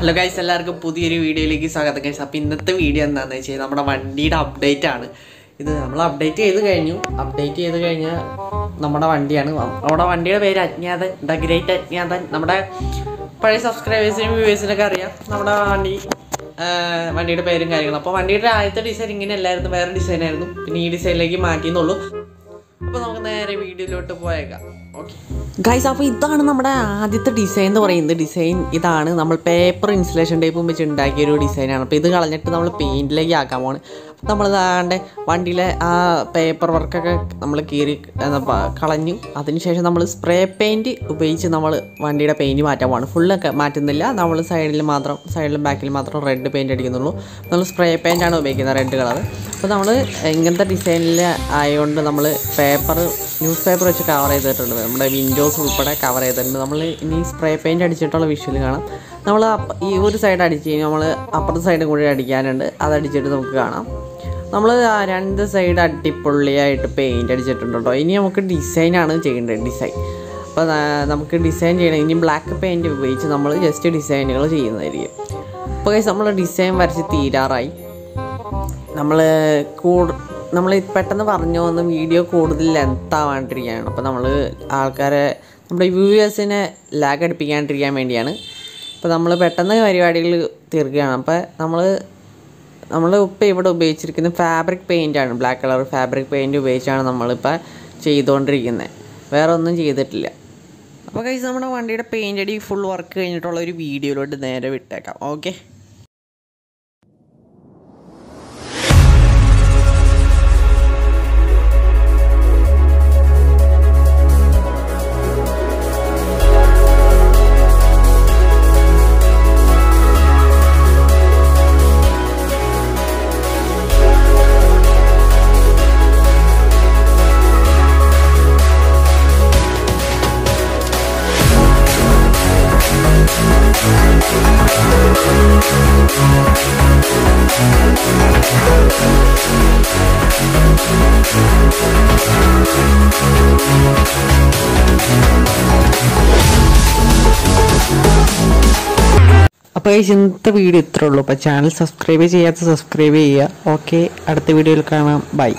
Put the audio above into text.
Hello guys എല്ലാവർക്കും പുതിയൊരു വീഡിയോയിലേക്ക് സ്വാഗതം ഗൈസ് അപ്പോൾ ഇന്നത്തെ വീഡിയോ എന്താണെന്ന് വെച്ചാൽ നമ്മുടെ വണ്ടിയുടെ അപ്ഡേറ്റ് ആണ്. ഇത് നമ്മൾ അപ്ഡേറ്റ് ചെയ്ത് കഴിഞ്ഞു. അപ്ഡേറ്റ് ചെയ്ത് കഴിഞ്ഞാൽ നമ്മുടെ വണ്ടിയാണ്. നമ്മുടെ വണ്ടിയുടെ പേര് അജ്ഞാതൻ ദ ഗ്രേറ്റ് അജ്ഞാതൻ. നമ്മുടെ പഴയ സബ്സ്ക്രൈബേഴ്സിനും വ്യൂവേഴ്സിനൊക്കെ അറിയാം. നമ്മുടെ വണ്ടി വണ്ടിയുടെ പേരും കാര്യങ്ങളും. അപ്പോൾ വണ്ടിയുടെ ആദ്യത്തെ ഡിസൈൻ ഇങ്ങനെ അല്ലായിരുന്നു. വേറെ ഡിസൈനായിരുന്നു പിന്നെ ഈ ഡിസൈനിലേക്ക് മാറ്റിയെന്നുള്ളൂ. അപ്പോൾ നമുക്ക് നേരെ വീഡിയോയിലോട്ട് പോയേക്കാം. ഗൈസ് അപ്പോൾ ഇതാണ് നമ്മുടെ ആദ്യത്തെ ഡിസൈൻ എന്ന് പറയുന്നത്. ഡിസൈൻ ഇതാണ്. നമ്മൾ പേപ്പർ ഇൻസുലേഷൻ ടേപ്പും വെച്ച് ഉണ്ടാക്കിയ ഒരു ഡിസൈനാണ് അപ്പോൾ ഇത് കളഞ്ഞിട്ട് നമ്മൾ പെയിന്റിലേക്ക് ആക്കാൻ അപ്പോൾ നമ്മൾ ഇതാണ്ട് വണ്ടിയിലെ ആ പേപ്പർ വർക്കൊക്കെ നമ്മൾ കീറി കളഞ്ഞു. അതിനുശേഷം നമ്മൾ സ്പ്രേ പെയിന്റ് ഉപയോഗിച്ച് നമ്മൾ വണ്ടിയുടെ പെയിന്റ് മാറ്റാൻ പോകണം ഫുള്ളൊക്കെ മാറ്റുന്നില്ല. നമ്മൾ സൈഡിൽ മാത്രം സൈഡിലും ബാക്കിൽ മാത്രം റെഡ് പെയിന്റ് അടിക്കുന്നുള്ളൂ. നമ്മൾ സ്പ്രേ പെയിന്റാണ് ഉപയോഗിക്കുന്നത് റെഡ് കളർ അപ്പോൾ നമ്മൾ ഇങ്ങനത്തെ ഡിസൈനിൽ ആയതുകൊണ്ട് നമ്മൾ പേപ്പർ ന്യൂസ് പേപ്പർ വെച്ച് കവർ ചെയ്തിട്ടുണ്ട്. നമ്മുടെ വിൻഡോസ് ഉൾപ്പെടെ കവർ ചെയ്തിട്ടുണ്ട്. നമ്മൾ ഇനി സ്പ്രേ പെയിന്റ് അടിച്ചിട്ടുള്ള വിഷ്വൽ കാണാം. നമ്മൾ ഈ ഒരു സൈഡ് അടിച്ച് കഴിഞ്ഞാൽ നമ്മൾ അപ്പുറത്തെ സൈഡും കൂടി അടിക്കാനുണ്ട്. അത് അടിച്ചിട്ട് നമുക്ക് കാണാം. നമ്മൾ രണ്ട് സൈഡ് അടിപൊളിയായിട്ട് പെയിന്റ് അടിച്ചിട്ടുണ്ട് കേട്ടോ ഇനി നമുക്ക് ഡിസൈനാണ് ചെയ്യേണ്ടത് ഡിസൈൻ അപ്പോൾ നമുക്ക് ഡിസൈൻ ചെയ്യണം. ഇനി ബ്ലാക്ക് പെയിന്റ് ഉപയോഗിച്ച് നമ്മൾ ജസ്റ്റ് ഡിസൈനുകൾ ചെയ്യുന്നതായിരിക്കും. അപ്പോൾ guys നമ്മൾ ഡിസൈൻ വരച്ച് തീരാറായി. നമ്മൾ കൂടു നമ്മൾ പെട്ടെന്ന് പറഞ്ഞു വന്ന് വീഡിയോ കൂടുതൽ ലെങ്ത് ആവാണ്ടിരിക്കുകയാണ്. അപ്പോൾ നമ്മൾ ആൾക്കാരെ നമ്മുടെ വ്യൂവേഴ്സിനെ ലാഗ് അടുപ്പിക്കാണ്ടിരിക്കാൻ വേണ്ടിയാണ്. അപ്പോൾ നമ്മൾ പെട്ടെന്ന് പരിപാടികൾ തീർക്കുകയാണ്. അപ്പോൾ നമ്മൾ നമ്മൾ ഇപ്പോൾ ഇവിടെ ഉപയോഗിച്ചിരിക്കുന്ന ഫാബ്രിക് പെയിന്റാണ് ബ്ലാക്ക് കളർ ഫാബ്രിക് പെയിന്റ് ഉപയോഗിച്ചാണ് നമ്മളിപ്പോൾ ചെയ്തുകൊണ്ടിരിക്കുന്നത് വേറെ ഒന്നും ചെയ്തിട്ടില്ല. അപ്പോൾ കഴിച്ച് നമ്മുടെ വണ്ടിയുടെ പെയിന്റ് അടി ഫുൾ വർക്ക് കഴിഞ്ഞിട്ടുള്ള ഒരു വീഡിയോയിലോട്ട് നേരെ വിട്ടേക്കാം. ഓക്കെ അപ്പോൾ ഈ ഇന്നത്തെ വീഡിയോ ഇത്രേ ഉള്ളൂ. അപ്പോൾ ചാനൽ സബ്സ്ക്രൈബ് ചെയ്യാത്ത സബ്സ്ക്രൈബ് ചെയ്യുക. ഓക്കെ അടുത്ത വീഡിയോയിൽ കാണാം. ബൈ